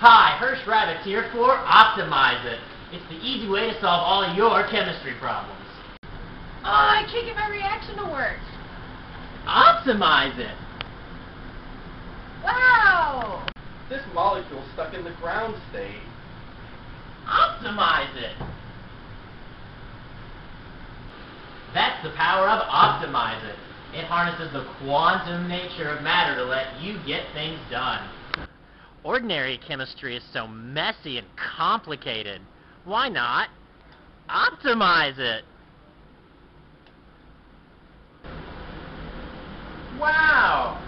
Hi, Herschel Rabitz here for Optimizit. It's the easy way to solve all your chemistry problems. Oh, I can't get my reaction to work. Optimize it! Wow! This molecule's stuck in the ground state. Optimize it! That's the power of Optimizit. It harnesses the quantum nature of matter to let you get things done. Ordinary chemistry is so messy and complicated. Why not optimize it? Wow!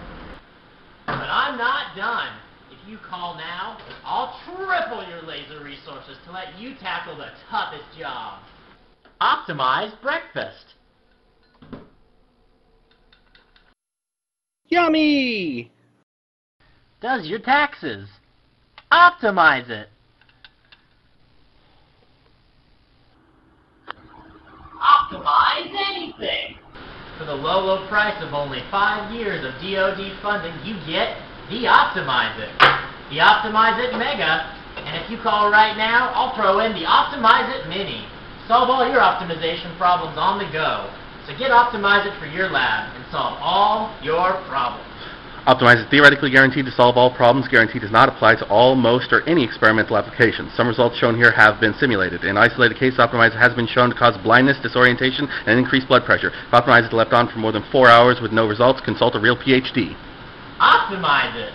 But I'm not done. If you call now, I'll triple your laser resources to let you tackle the toughest job. Optimize breakfast. Yummy! Does your taxes. Optimize it. Optimize anything. For the low, low price of only five years of DoD funding, you get the Optimizit. The Optimizit Mega. And if you call right now, I'll throw in the Optimizit Mini. Solve all your optimization problems on the go. So get Optimizit for your lab and solve all your problems. Optimize is theoretically guaranteed to solve all problems. Guarantee does not apply to all, most, or any experimental applications. Some results shown here have been simulated. In isolated case, Optimize has been shown to cause blindness, disorientation, and increased blood pressure. If Optimize is left on for more than four hours with no results, consult a real PhD. Optimize it.